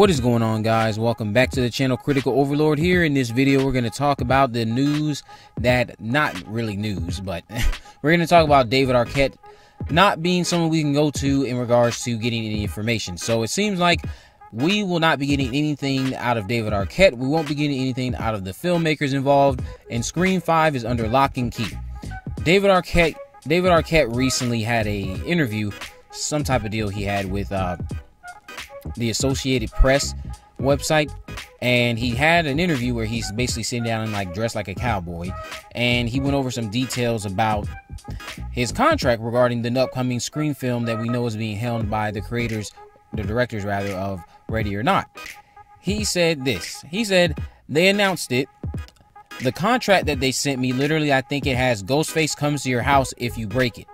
What is going on guys? Welcome back to the channel Critical Overlord here. In this video we're going to talk about the news that not really news, but we're going to talk about David Arquette not being someone we can go to in regards to getting any information. So it seems like we will not be getting anything out of David Arquette. We won't be getting anything out of the filmmakers involved and Scream 5 is under lock and key. David Arquette David Arquette recently had a interview, some type of deal he had with uh, the Associated Press website and he had an interview where he's basically sitting down and like dressed like a cowboy and he went over some details about his contract regarding the upcoming Scream film that we know is being helmed by the creators the directors rather of ready or not. He said this. He said they announced it. The contract that they sent me literally i think it has ghostface comes to your house if you break it.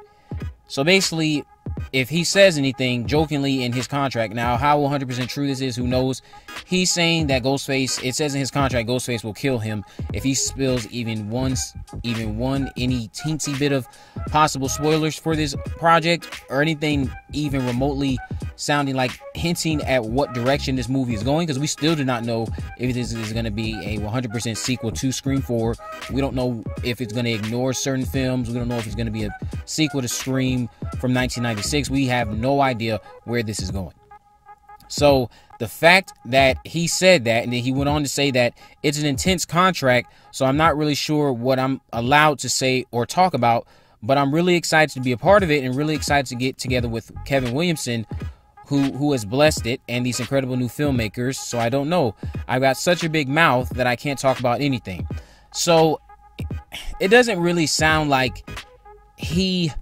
So basically if he says anything jokingly in his contract, now how 100% true this is, who knows? He's saying that Ghostface, it says in his contract, Ghostface will kill him if he spills even once, even one, any teensy bit of possible spoilers for this project or anything even remotely sounding like hinting at what direction this movie is going because we still do not know if this is going to be a 100% sequel to Scream 4. We don't know if it's going to ignore certain films. We don't know if it's going to be a sequel to Scream from 1996. We have no idea where this is going. So the fact that he said that, and then he went on to say that it's an intense contract, so I'm not really sure what I'm allowed to say or talk about, but I'm really excited to be a part of it and really excited to get together with Kevin Williamson, who who has blessed it, and these incredible new filmmakers. So I don't know. I've got such a big mouth that I can't talk about anything. So it doesn't really sound like he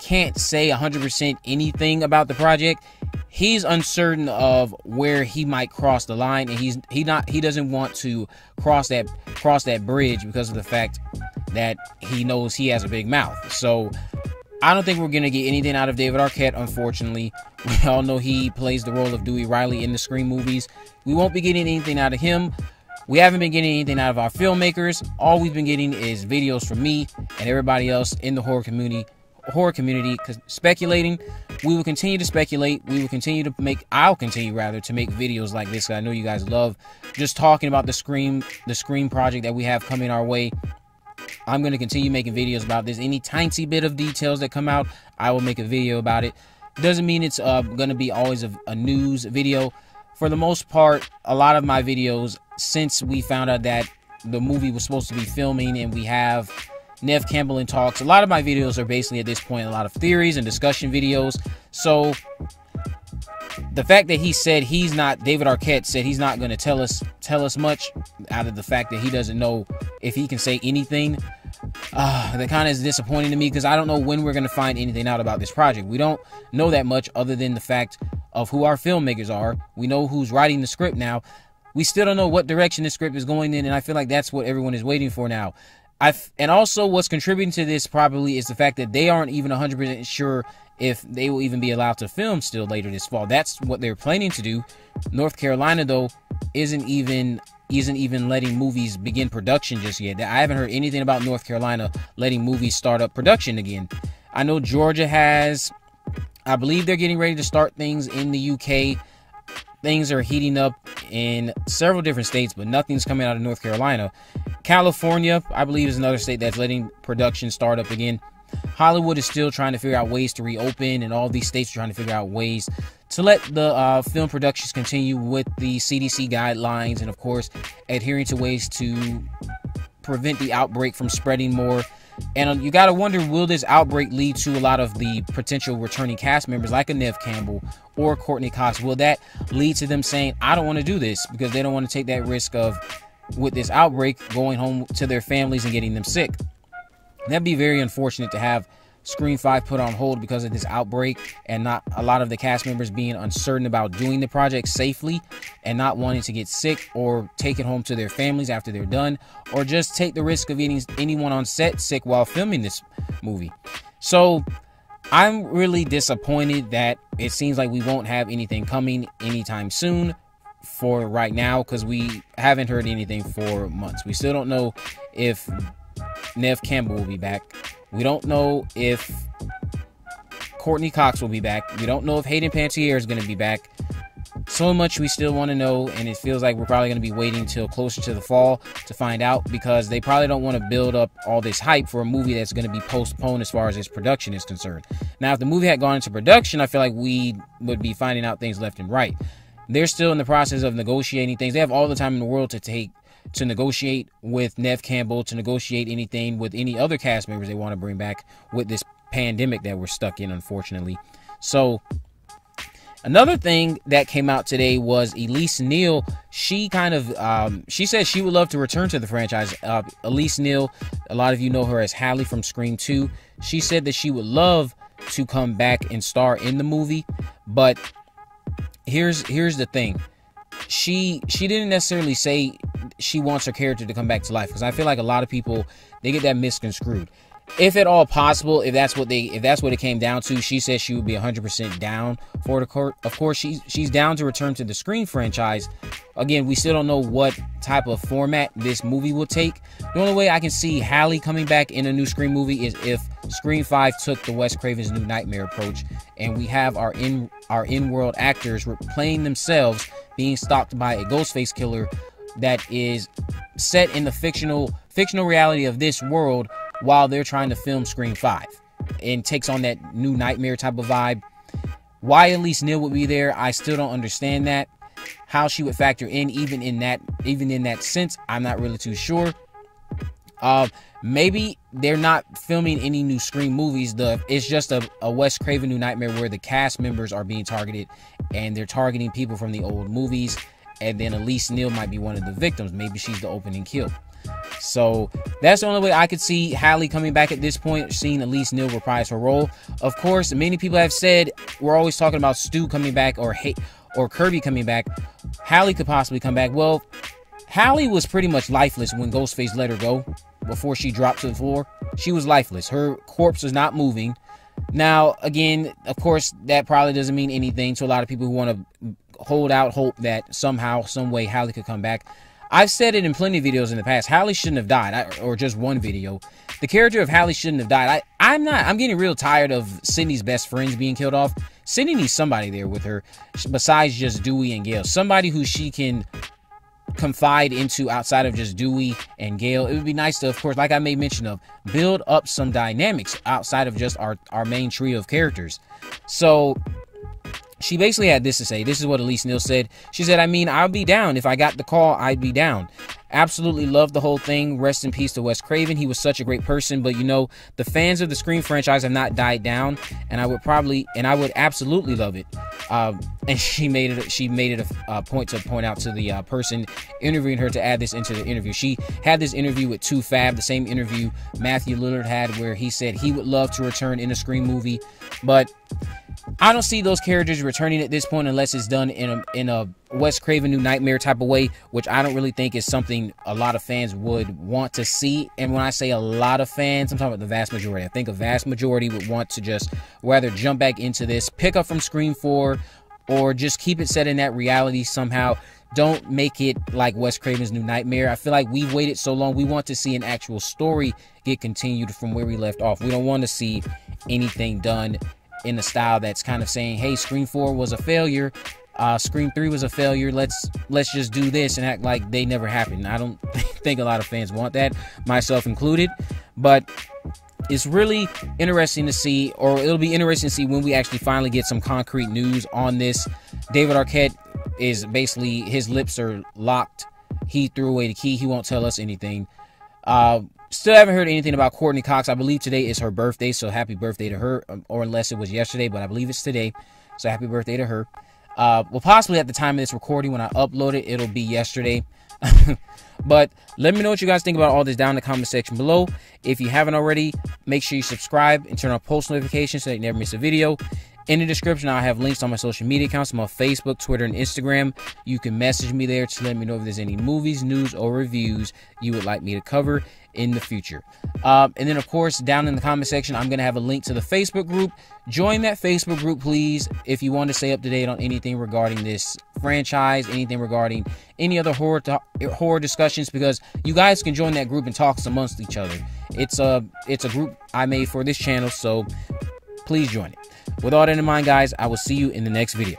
can't say 100% anything about the project. He's uncertain of where he might cross the line and he's he not he doesn't want to cross that cross that bridge because of the fact that he knows he has a big mouth. So I don't think we're gonna get anything out of David Arquette, unfortunately. We all know he plays the role of Dewey Riley in the Scream movies. We won't be getting anything out of him. We haven't been getting anything out of our filmmakers. All we've been getting is videos from me and everybody else in the horror community horror community speculating. We will continue to speculate. We will continue to make. I'll continue rather to make videos like this. I know you guys love just talking about the Scream, the Scream project that we have coming our way. I'm going to continue making videos about this. Any tiny bit of details that come out, I will make a video about it. Doesn't mean it's uh, going to be always a, a news video. For the most part, a lot of my videos, since we found out that the movie was supposed to be filming and we have Neve Campbell and talks. A lot of my videos are basically at this point a lot of theories and discussion videos. So the fact that he said he's not David Arquette said he's not going to tell us tell us much out of the fact that he doesn't know if he can say anything. Uh, that kind of is disappointing to me because I don't know when we're going to find anything out about this project. We don't know that much other than the fact of who our filmmakers are. We know who's writing the script now. We still don't know what direction the script is going in, and I feel like that's what everyone is waiting for now. I and also what's contributing to this probably is the fact that they aren't even 100% sure if they will even be allowed to film still later this fall. That's what they're planning to do. North Carolina though isn't even isn't even letting movies begin production just yet. I haven't heard anything about North Carolina letting movies start up production again. I know Georgia has I believe they're getting ready to start things in the UK things are heating up in several different states, but nothing's coming out of North Carolina. California, I believe, is another state that's letting production start up again. Hollywood is still trying to figure out ways to reopen, and all these states are trying to figure out ways to let the uh, film productions continue with the CDC guidelines and, of course, adhering to ways to prevent the outbreak from spreading more and uh, you got to wonder will this outbreak lead to a lot of the potential returning cast members like a Neve Campbell or Courteney Cox? Will that lead to them saying, I don't want to do this because they don't want to take that risk of, with this outbreak, going home to their families and getting them sick? That'd be very unfortunate to have Scream 5 put on hold because of this outbreak and not a lot of the cast members being uncertain about doing the project safely and not wanting to get sick or take it home to their families after they're done or just take the risk of getting anyone on set sick while filming this movie. So I'm really disappointed that it seems like we won't have anything coming anytime soon for right now because we haven't heard anything for months. We still don't know if Neve Campbell will be back. We don't know if Courteney Cox will be back. We don't know if Hayden Panettiere is going to be back. so much we still want to know, and it feels like we're probably going to be waiting until closer to the fall to find out because they probably don't want to build up all this hype for a movie that's going to be postponed as far as its production is concerned. Now, if the movie had gone into production, I feel like we would be finding out things left and right. They're still in the process of negotiating things. They have all the time in the world to take to negotiate with Neve Campbell, to negotiate anything with any other cast members they want to bring back with this pandemic that we're stuck in, unfortunately. So, another thing that came out today was Elise Neal. She kind of um, she said she would love to return to the franchise. Uh, Elise Neal, a lot of you know her as Hallie from Scream 2. She said that she would love to come back and star in the movie, but here's here's the thing she she didn't necessarily say she wants her character to come back to life because I feel like a lot of people they get that misconstrued. If at all possible, if that's what they if that's what it came down to, she says she would be 100% down for the court. Of course, she's she's down to return to the Scream franchise. Again, we still don't know what type of format this movie will take. The only way I can see Hallie coming back in a new Scream movie is if Scream 5 took the Wes Craven's New Nightmare approach and we have our in our in-world actors playing themselves being stalked by a Ghostface killer that is set in the fictional fictional reality of this world while they're trying to film Scream 5 and takes on that new nightmare type of vibe. Why Elise Neal would be there, I still don't understand that. How she would factor in even in that even in that sense, I'm not really too sure. Uh, maybe they're not filming any new Scream movies. The it's just a, a Wes Craven new nightmare where the cast members are being targeted and they're targeting people from the old movies and then Elise Neal might be one of the victims. Maybe she's the opening kill. So that's the only way I could see Hallie coming back at this point, seeing Elise Neal reprise her role. Of course, many people have said we're always talking about Stu coming back or hate or Kirby coming back. Hallie could possibly come back. Well, Hallie was pretty much lifeless when Ghostface let her go before she dropped to the floor. She was lifeless. Her corpse was not moving. Now, again, of course, that probably doesn't mean anything to a lot of people who want to hold out hope that somehow, some way, Hallie could come back. I've said it in plenty of videos in the past. Hallie shouldn't have died, or just one video. The character of Hallie shouldn't have died. I, I'm not. I'm getting real tired of Sidney's best friends being killed off. Sidney needs somebody there with her, besides just Dewey and Gale. Somebody who she can confide into outside of just Dewey and Gale. It would be nice to, of course, like I made mention of, build up some dynamics outside of just our our main trio of characters. So she basically had this to say. This is what Elise Neal said. She said, I mean, I'll be down. If I got the call, I'd be down. Absolutely loved the whole thing. Rest in peace to Wes Craven. He was such a great person, but you know, the fans of the Scream franchise have not died down, and I would probably, and I would absolutely love it. Um, and she made it, she made it a point to point out to the uh, person interviewing her to add this into the interview. She had this interview with 2Fab, the same interview Matthew Lillard had, where he said he would love to return in a Scream movie, but I don't see those characters returning at this point unless it's done in a in a Wes Craven New Nightmare type of way, which I don't really think is something a lot of fans would want to see. And when I say a lot of fans, I'm talking about the vast majority. I think a vast majority would want to just rather jump back into this, pick up from Scream 4, or just keep it set in that reality somehow. Don't make it like Wes Craven's New Nightmare. I feel like we've waited so long. We want to see an actual story get continued from where we left off. We don't want to see anything done in a style that's kind of saying, "Hey, Scream 4 was a failure. Uh, Scream 3 was a failure. Let's let's just do this and act like they never happened." I don't think a lot of fans want that, myself included. But it's really interesting to see, or it'll be interesting to see when we actually finally get some concrete news on this. David Arquette is basically his lips are locked. He threw away the key. He won't tell us anything. Uh, Still haven't heard anything about Courteney Cox. I believe today is her birthday, so happy birthday to her. Um, or unless it was yesterday, but I believe it's today. So happy birthday to her. Uh, well, possibly at the time of this recording, when I upload it, it'll be yesterday. but let me know what you guys think about all this down in the comment section below. If you haven't already, make sure you subscribe and turn on post notifications so that you never miss a video. In the description, i have links on my social media accounts. I'm Facebook, Twitter, and Instagram. You can message me there to let me know if there's any movies, news, or reviews you would like me to cover in the future. Um, and then, of course, down in the comment section, I'm going to have a link to the Facebook group. Join that Facebook group, please, if you want to stay up to date on anything regarding this franchise, anything regarding any other horror horror discussions, because you guys can join that group and talk amongst each other. It's a it's a group I made for this channel, so please join it. With all that in mind, guys, I will see you in the next video.